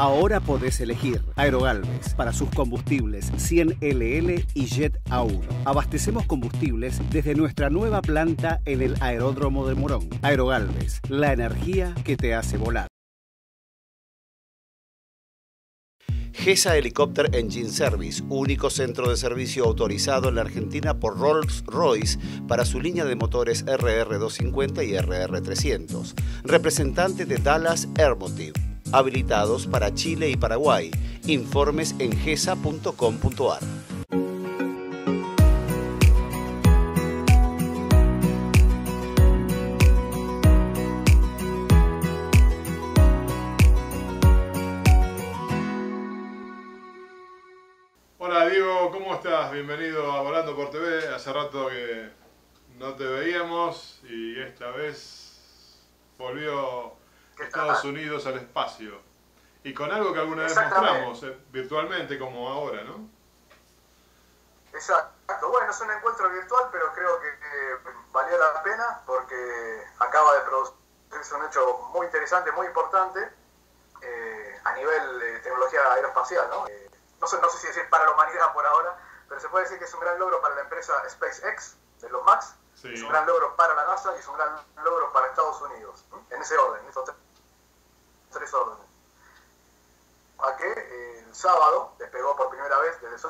Ahora podés elegir Aerogalves para sus combustibles 100LL y Jet A1. Abastecemos combustibles desde nuestra nueva planta en el aeródromo de Morón. Aerogalves, la energía que te hace volar. GESA Helicopter Engine Service, único centro de servicio autorizado en la Argentina por Rolls-Royce para su línea de motores RR250 y RR300. Representante de Dallas Airmotive habilitados para Chile y Paraguay. Informes en gesa.com.ar. Hola Diego, ¿cómo estás? Bienvenido a Volando por TV. Hace rato que no te veíamos y esta vez volvió Estados Unidos al espacio. Y con algo que alguna vez mostramos eh, virtualmente como ahora, ¿no? Exacto. Bueno, es un encuentro virtual, pero creo que, valió la pena porque acaba de producirse un hecho muy interesante, muy importante eh, a nivel de tecnología aeroespacial, ¿no? Eh, no, sé, no sé si decir para la humanidad por ahora, pero se puede decir que es un gran logro para la empresa SpaceX de los Max, es un gran logro para la NASA y es un gran logro para Estados Unidos, en ese orden, en tres órdenes. A que eh, el sábado despegó por primera vez desde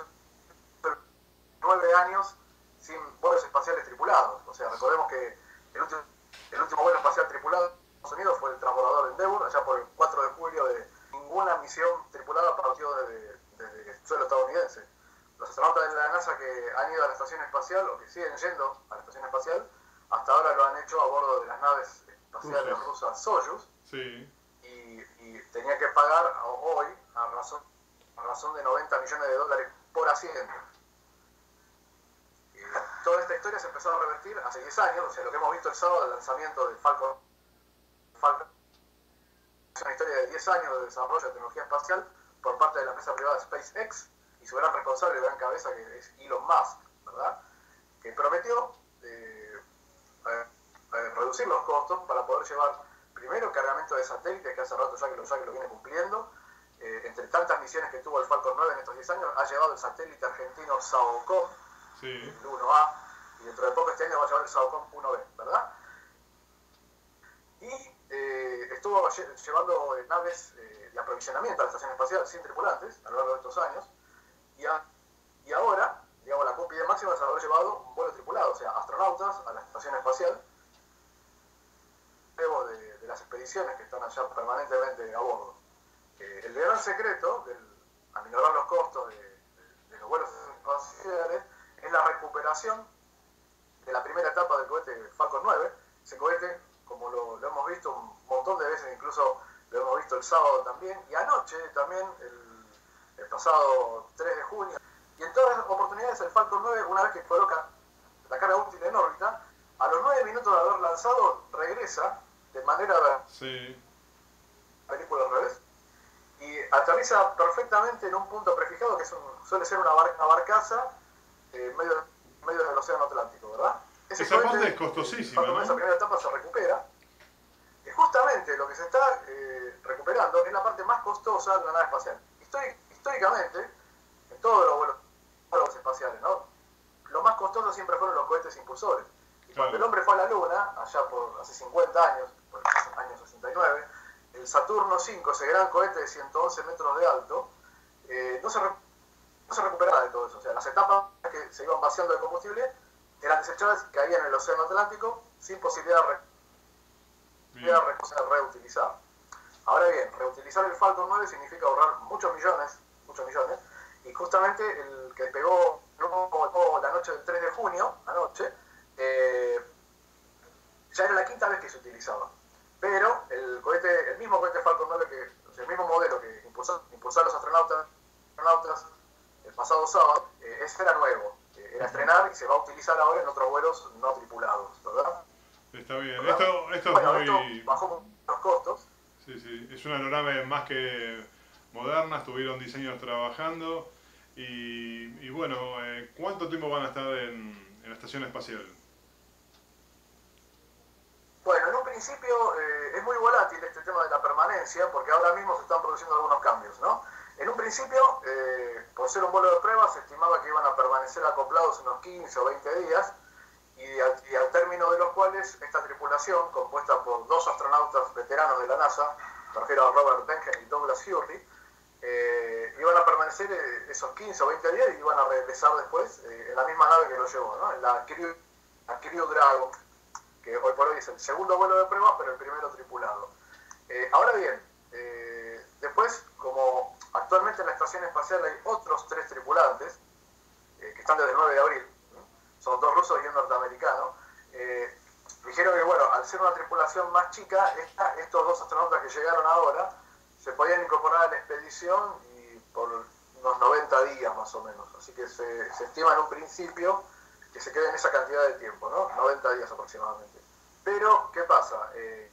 nueve años sin vuelos espaciales tripulados. O sea, recordemos que el último, el último vuelo espacial tripulado en Estados Unidos fue el transbordador Endeavour, allá por el 4 de julio de ninguna misión tripulada partió desde, desde el suelo estadounidense. Los astronautas de la NASA que han ido a la estación espacial o que siguen yendo a la estación espacial, hasta ahora lo han hecho a bordo de las naves espaciales rusas Soyuz. Sí y, tenía que pagar hoy a razón, a razón de 90 millones de dólares por asiento. Toda esta historia se empezó a revertir hace 10 años, o sea, lo que hemos visto el sábado del lanzamiento del Falcon, Falcon es una historia de 10 años de desarrollo de tecnología espacial por parte de la empresa privada SpaceX y su gran responsable, gran cabeza, que es Elon Musk, ¿verdad? Que prometió eh, reducir los costos para poder llevar primero cargamento de satélites, que hace rato ya que lo, ya que lo viene cumpliendo. Eh, entre tantas misiones que tuvo el Falcon 9 en estos 10 años, ha llevado el satélite argentino SAOCOM, el 1A, y dentro de poco este año va a llevar el SAOCOM 1B, ¿verdad? Y eh, estuvo llevando eh, naves de aprovisionamiento a la estación espacial sin tripulantes a lo largo de estos años, y, y ahora, digamos, la cúpula máxima es haber llevado un vuelo tripulado, o sea, astronautas a la estación espacial, expediciones que están allá permanentemente a bordo. Eh, el gran secreto, del, aminorar los costos de, los vuelos espaciales, es la recuperación de la primera etapa del cohete Falcon 9. Ese cohete, como lo, hemos visto un montón de veces, incluso lo hemos visto el sábado también, y anoche también, el, el pasado 3 de junio. Y en todas las oportunidades el Falcon 9, una vez que coloca la carga útil en órbita, a los 9 minutos de haber lanzado, regresa de manera sí. película al revés y aterriza perfectamente en un punto prefijado que suele ser una, barcaza en medio, medio del océano Atlántico, ¿verdad? Ese esa parte es costosísima. Cuando esa primera etapa se recupera, y justamente lo que se está eh, recuperando es la parte más costosa de la nave espacial. históricamente, en todos los vuelos espaciales, ¿no? Lo más costoso siempre fueron los cohetes impulsores. Y cuando el hombre fue a la Luna, allá por hace 50 años, por el año 69, el Saturno 5, ese gran cohete de 111 metros de alto, eh, no, se no se recuperaba de todo eso. O sea, las etapas que se iban vaciando de combustible eran desechadas, caían en el Océano Atlántico sin posibilidad de reutilizar. Ahora bien, reutilizar el Falcon 9 significa ahorrar muchos millones, muchos millones, y justamente el que pegó la noche del 3 de junio, anoche, eh, ya era la quinta vez que se utilizaba. Pero el cohete, el mismo cohete Falcon 9, que, el mismo modelo que impulsó, impulsó a los astronautas, astronautas el pasado sábado, eh, ese era nuevo. Eh, era estrenar y se va a utilizar ahora en otros vuelos no tripulados, ¿verdad? Está bien. Esto, esto es muy... bajó los costos. Sí, sí. Es una aeronave más que moderna, estuvieron diseños trabajando. Y, y bueno, eh, ¿cuánto tiempo van a estar en, en la estación espacial? Principio eh, es muy volátil este tema de la permanencia, porque ahora mismo se están produciendo algunos cambios, ¿no? En un principio, eh, por ser un vuelo de prueba, se estimaba que iban a permanecer acoplados unos 15 o 20 días, y al, término de los cuales esta tripulación, compuesta por dos astronautas veteranos de la NASA, me refiero a Robert Benken y Douglas Hurley, eh, iban a permanecer esos 15 o 20 días y iban a regresar después en la misma nave que lo llevó, en la Crew, la Crew Dragon, que hoy por hoy es el segundo vuelo de pruebas, pero el primero tripulado. Eh, ahora bien, eh, después, como actualmente en la estación espacial hay otros tres tripulantes, eh, que están desde el 9 de abril, son dos rusos y un norteamericano, dijeron que, bueno, al ser una tripulación más chica, estos dos astronautas que llegaron ahora se podían incorporar a la expedición y por unos 90 días más o menos. Así que se, se estima en un principio que se quede en esa cantidad de tiempo, ¿no? 90 días aproximadamente. Pero, ¿qué pasa? Eh,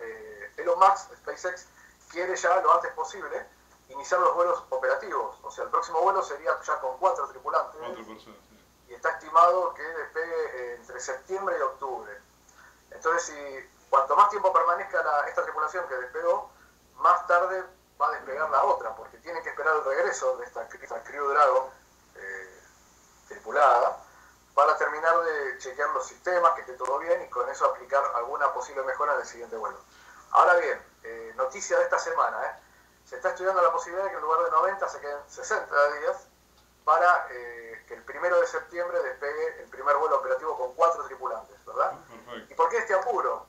eh, Elon Musk, SpaceX, quiere ya lo antes posible iniciar los vuelos operativos. O sea, el próximo vuelo sería ya con cuatro tripulantes. Cuatro personas, Y está estimado que despegue entre septiembre y octubre. Entonces, si cuanto más tiempo permanezca esta tripulación que despegó, más tarde va a despegar la otra, porque tiene que esperar el regreso de esta, Crew Dragon eh, tripulada para terminar de chequear los sistemas, que esté todo bien y con eso aplicar alguna posible mejora en el siguiente vuelo. Ahora bien, eh, noticia de esta semana, ¿eh? se está estudiando la posibilidad de que en lugar de 90 se queden 60 días para eh, que el primero de septiembre despegue el primer vuelo operativo con cuatro tripulantes, ¿verdad? ¿Y por qué este apuro?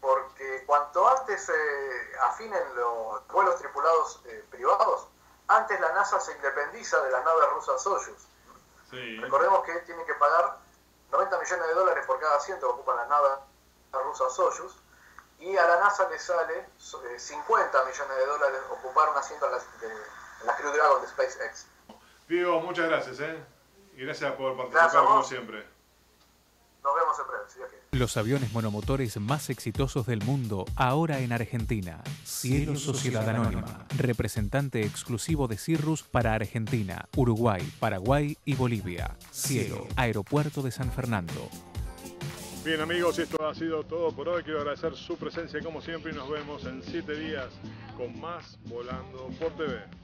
Porque cuanto antes se afinen los vuelos tripulados privados, antes la NASA se independiza de las naves rusas Soyuz. Recordemos que tiene que pagar 90 millones de dólares por cada asiento que ocupan las naves rusas Soyuz y a la NASA le sale 50 eh, millones de dólares ocupar un asiento en la, Crew Dragon de SpaceX. Diego, muchas gracias, ¿eh? Y gracias por participar como siempre. Nos vemos en breve, Los aviones monomotores más exitosos del mundo ahora en Argentina. Cielo Sociedad Anónima, representante exclusivo de Cirrus para Argentina, Uruguay, Paraguay y Bolivia. Cielo, Aeropuerto de San Fernando. Bien amigos, esto ha sido todo por hoy. Quiero agradecer su presencia como siempre y nos vemos en 7 días con más Volando por TV.